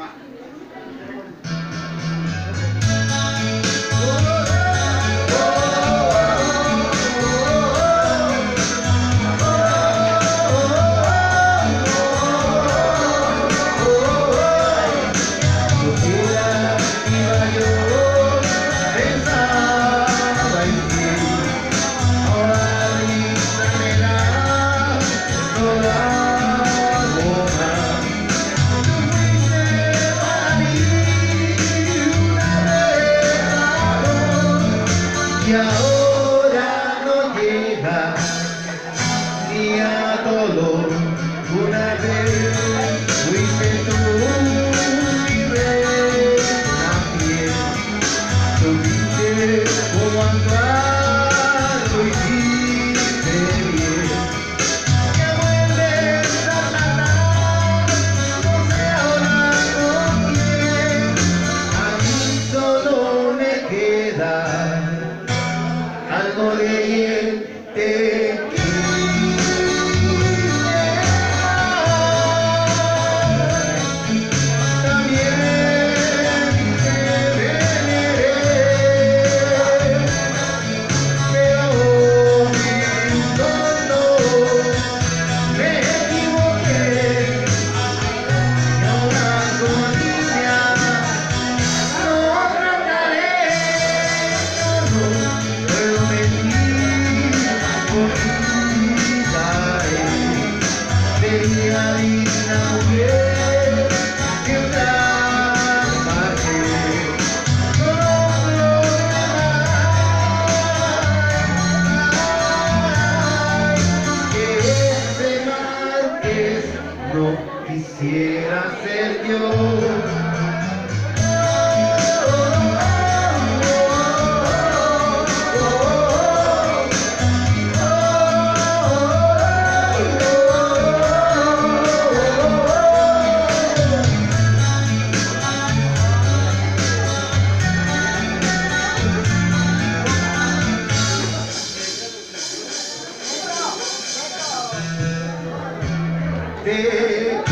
mak sabría hacerme day.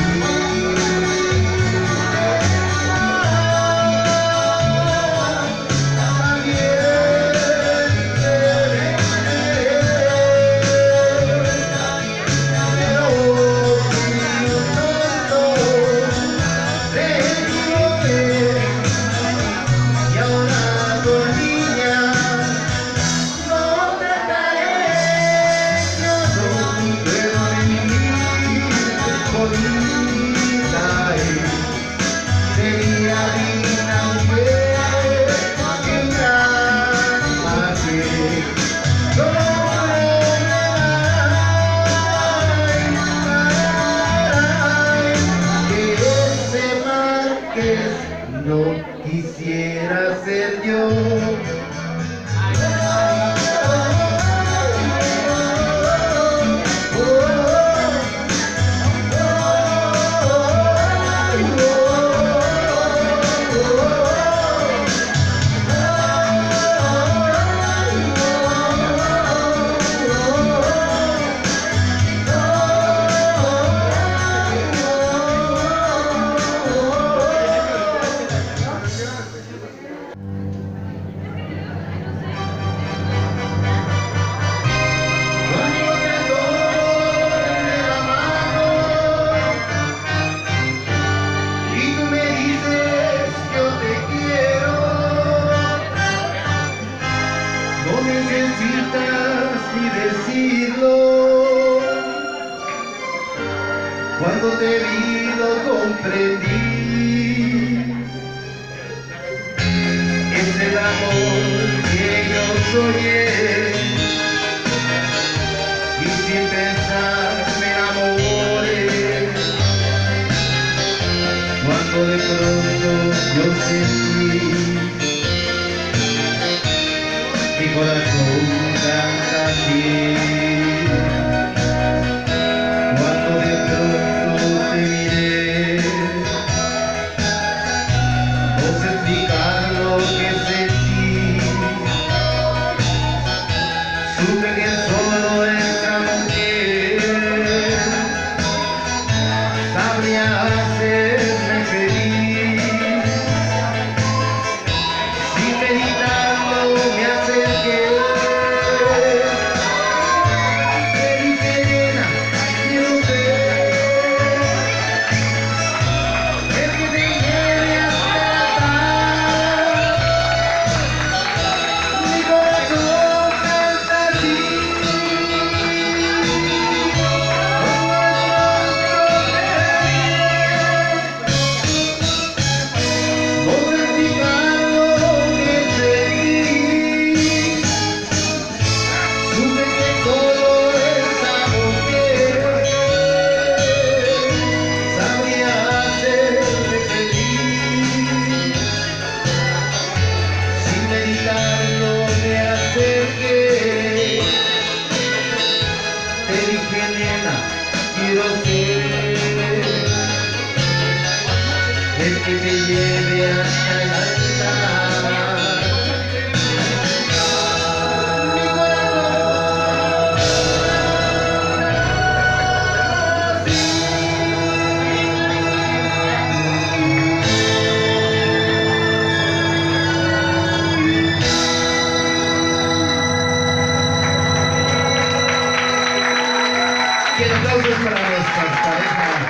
Y el aplauso es para nuestras parejas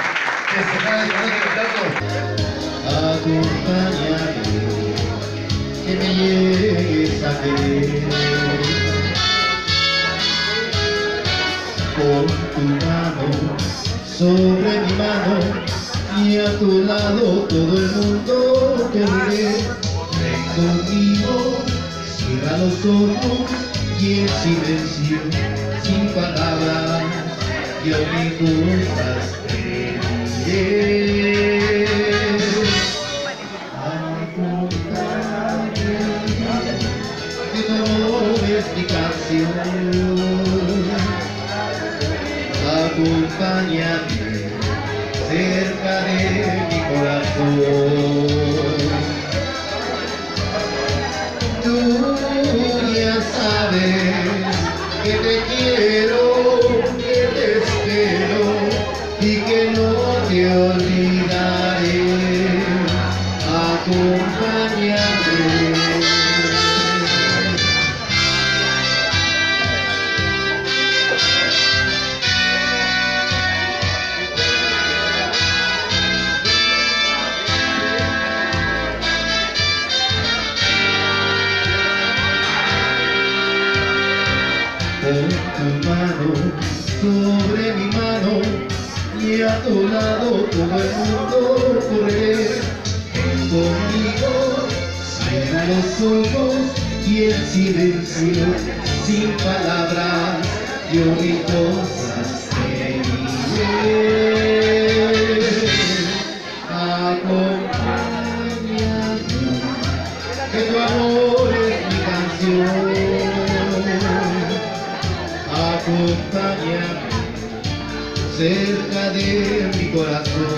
que se cantando. Acompáñame, que me llegues a querer. Con tu mano sobre mi mano y a tu lado todo el mundo querré. Ven conmigo, cierra los ojos y en silencio, sin palabras diré. Acompáñame, que canción. Acompáñame cerca de mi corazón. Sobre mi mano y a tu lado todo el mundo correré. Conmigo, cierra los ojos y en silencio, sin palabras, cosas te diré. Acompáñame que tu amor es mi canción. Acompáñame cerca de mi corazón.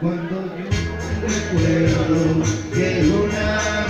Cuando yo recuerdo que una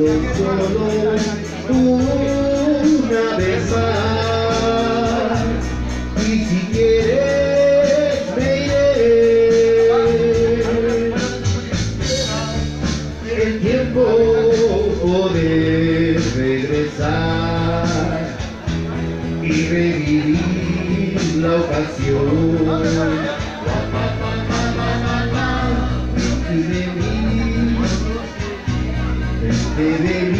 solo una vez más y si quieres me iré el tiempo poder regresar y revivir la ocasión Baby,